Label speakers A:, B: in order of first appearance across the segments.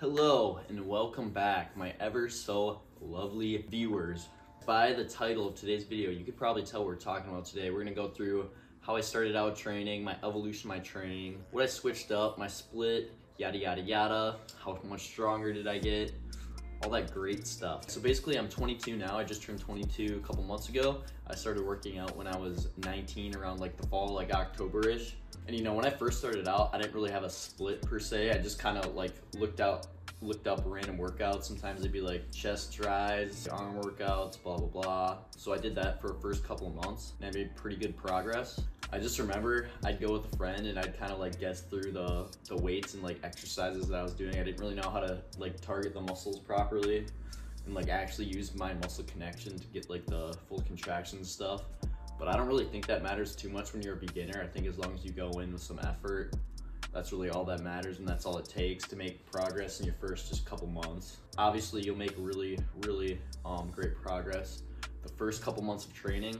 A: Hello and welcome back, my ever so lovely viewers. By the title of today's video, you could probably tell we're talking about today. We're gonna go through how I started out training, my evolution, my training, what I switched up, my split, yada yada yada, how much stronger did I get, all that great stuff. So basically I'm 22 now, I just turned 22 a couple months ago. I started working out when I was 19 around like the fall, like October-ish. And you know, when I first started out, I didn't really have a split per se. I just kind of like looked out, looked up random workouts. Sometimes it'd be like chest tris, arm workouts, blah, blah, blah. So I did that for the first couple of months and I made pretty good progress. I just remember I'd go with a friend and I'd kind of like guess through the, the weights and like exercises that I was doing. I didn't really know how to like target the muscles properly and like actually use my muscle connection to get like the full contraction stuff. But I don't really think that matters too much when you're a beginner. I think as long as you go in with some effort, that's really all that matters and that's all it takes to make progress in your first just couple months. Obviously you'll make really, really um, great progress the first couple months of training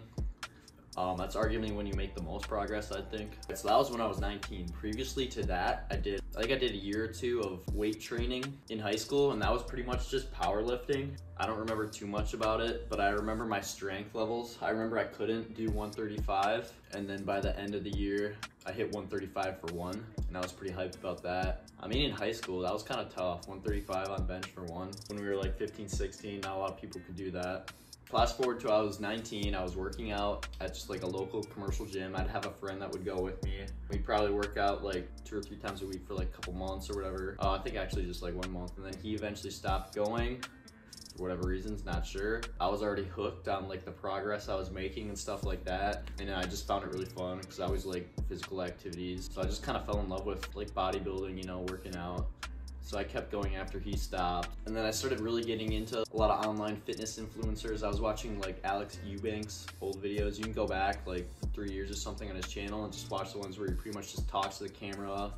A: um, that's arguably when you make the most progress, I think. So that was when I was 19. Previously to that, I did, I think I did a year or two of weight training in high school, and that was pretty much just powerlifting. I don't remember too much about it, but I remember my strength levels. I remember I couldn't do 135, and then by the end of the year, I hit 135 for one, and I was pretty hyped about that. I mean, in high school, that was kind of tough. 135 on bench for one. When we were like 15, 16, not a lot of people could do that. Fast forward to I was 19, I was working out at just like a local commercial gym. I'd have a friend that would go with me. We'd probably work out like two or three times a week for like a couple months or whatever. Uh, I think actually just like one month. And then he eventually stopped going for whatever reasons, not sure. I was already hooked on like the progress I was making and stuff like that. And I just found it really fun because I always like physical activities. So I just kind of fell in love with like bodybuilding, you know, working out. So I kept going after he stopped. And then I started really getting into a lot of online fitness influencers. I was watching like Alex Eubank's old videos. You can go back like three years or something on his channel and just watch the ones where he pretty much just talks to the camera,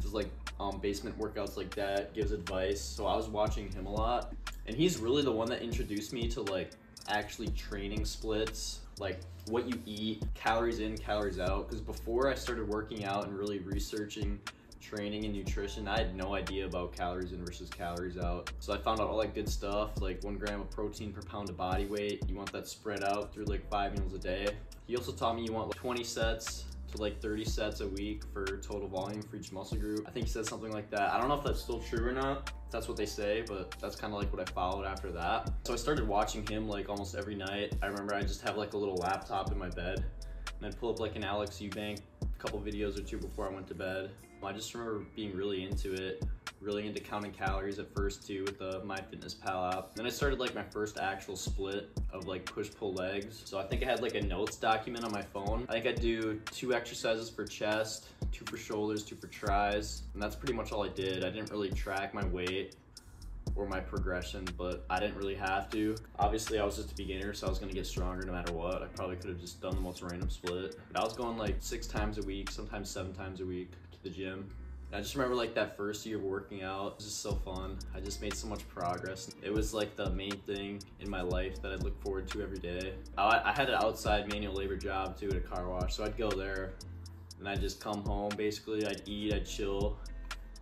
A: does like um, basement workouts like that, gives advice. So I was watching him a lot. And he's really the one that introduced me to like actually training splits, like what you eat, calories in, calories out. Because before I started working out and really researching training and nutrition, I had no idea about calories in versus calories out. So I found out all that good stuff, like one gram of protein per pound of body weight. You want that spread out through like five meals a day. He also taught me you want like 20 sets to like 30 sets a week for total volume for each muscle group. I think he said something like that. I don't know if that's still true or not. That's what they say, but that's kind of like what I followed after that. So I started watching him like almost every night. I remember I just have like a little laptop in my bed and I'd pull up like an Alex Eubank couple videos or two before I went to bed. I just remember being really into it, really into counting calories at first too with the MyFitnessPal app. Then I started like my first actual split of like push-pull legs. So I think I had like a notes document on my phone. I think I do two exercises for chest, two for shoulders, two for tris, and that's pretty much all I did. I didn't really track my weight or my progression, but I didn't really have to. Obviously, I was just a beginner, so I was gonna get stronger no matter what. I probably could have just done the most random split. But I was going like six times a week, sometimes seven times a week to the gym. I just remember like that first year of working out, it was just so fun. I just made so much progress. It was like the main thing in my life that I look forward to every day. I, I had an outside manual labor job too at a car wash, so I'd go there and I'd just come home basically. I'd eat, I'd chill,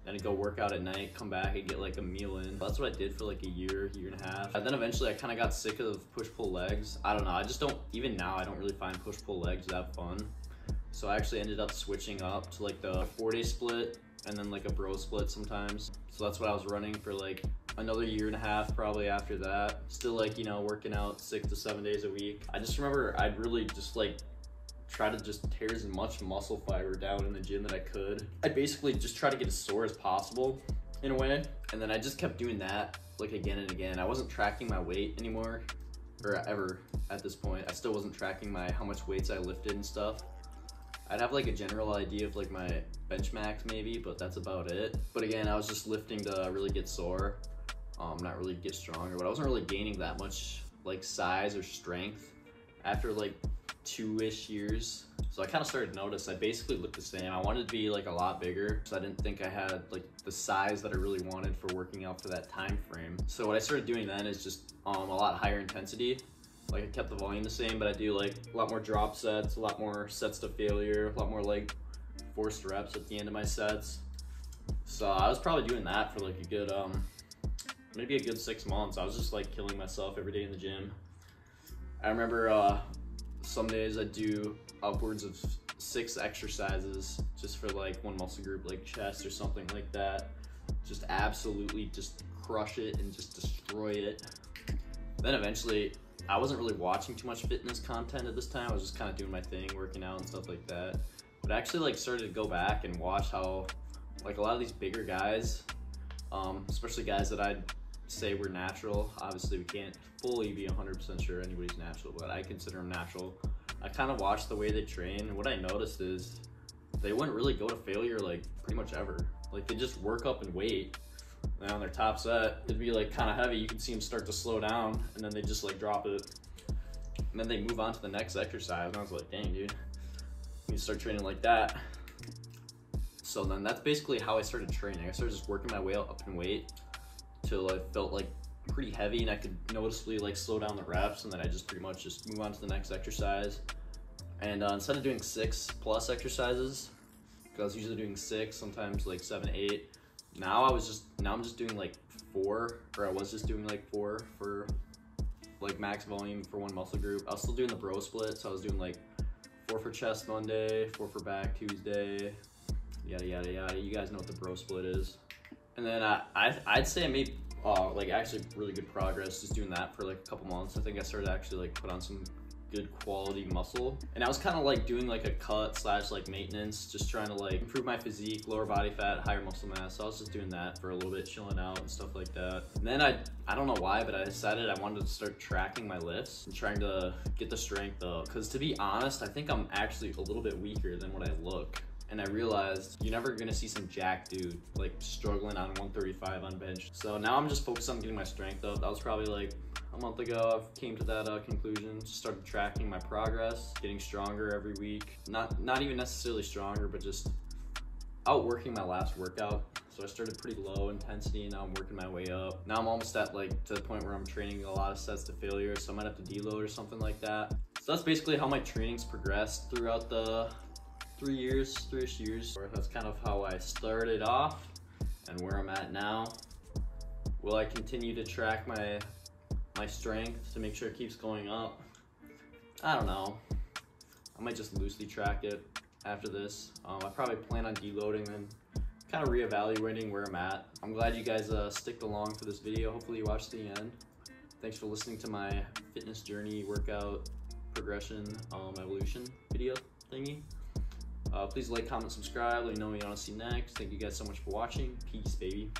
A: then I'd go work out at night, come back and get like a meal in. That's what I did for like a year, year and a half. And then eventually I kind of got sick of push-pull legs. I don't know, I just don't, even now I don't really find push-pull legs that fun. So I actually ended up switching up to like the four day split and then like a bro split sometimes. So that's what I was running for like another year and a half probably after that. Still like, you know, working out six to seven days a week. I just remember I'd really just like try to just tear as much muscle fiber down in the gym that I could. I basically just try to get as sore as possible in a way. And then I just kept doing that like again and again. I wasn't tracking my weight anymore or ever at this point. I still wasn't tracking my how much weights I lifted and stuff. I'd have like a general idea of like my bench max maybe, but that's about it. But again, I was just lifting to really get sore, um, not really get stronger, but I wasn't really gaining that much like size or strength after like two-ish years. So I kind of started to notice I basically looked the same. I wanted to be like a lot bigger, so I didn't think I had like the size that I really wanted for working out for that time frame. So what I started doing then is just um, a lot higher intensity. Like I kept the volume the same, but I do like a lot more drop sets, a lot more sets to failure, a lot more like forced reps at the end of my sets. So I was probably doing that for like a good um maybe a good six months. I was just like killing myself every day in the gym. I remember uh some days I'd do upwards of six exercises just for like one muscle group like chest or something like that. Just absolutely just crush it and just destroy it. Then eventually I wasn't really watching too much fitness content at this time. I was just kind of doing my thing, working out and stuff like that. But I actually like started to go back and watch how like a lot of these bigger guys, um, especially guys that I'd say we're natural. Obviously, we can't fully be 100% sure anybody's natural, but I consider them natural. I kind of watched the way they train, and what I noticed is they wouldn't really go to failure like pretty much ever. Like they just work up and wait. And on their top set, it'd be like kind of heavy. You can see them start to slow down, and then they just like drop it. And then they move on to the next exercise. And I was like, dang, dude, you start training like that. So then that's basically how I started training. I started just working my way up in weight till I felt like pretty heavy and I could noticeably like slow down the reps and then I just pretty much just move on to the next exercise. And uh, instead of doing six plus exercises, because I was usually doing six, sometimes like seven, eight. Now I was just now I'm just doing like four, or I was just doing like four for like max volume for one muscle group. I was still doing the bro split, so I was doing like four for chest Monday, four for back Tuesday, yada yada yada. You guys know what the bro split is. And then I, I I'd say I made uh, like actually really good progress just doing that for like a couple months. I think I started actually like put on some good quality muscle. And I was kind of like doing like a cut slash like maintenance, just trying to like improve my physique, lower body fat, higher muscle mass. So I was just doing that for a little bit, chilling out and stuff like that. And then I, I don't know why, but I decided I wanted to start tracking my lifts and trying to get the strength up. Cause to be honest, I think I'm actually a little bit weaker than what I look and I realized you're never gonna see some jack dude like struggling on 135 on bench. So now I'm just focused on getting my strength up. That was probably like a month ago. I came to that uh, conclusion. Just started tracking my progress, getting stronger every week. Not not even necessarily stronger, but just outworking my last workout. So I started pretty low intensity, and now I'm working my way up. Now I'm almost at like to the point where I'm training a lot of sets to failure, so I might have to deload or something like that. So that's basically how my training's progressed throughout the three years, three-ish years. That's kind of how I started off and where I'm at now. Will I continue to track my my strength to make sure it keeps going up? I don't know. I might just loosely track it after this. Um, I probably plan on deloading and kind of reevaluating where I'm at. I'm glad you guys uh, sticked along for this video. Hopefully you watched the end. Thanks for listening to my fitness journey, workout, progression, um, evolution video thingy. Uh, please like, comment, subscribe. Let me know what you want to see next. Thank you guys so much for watching. Peace, baby.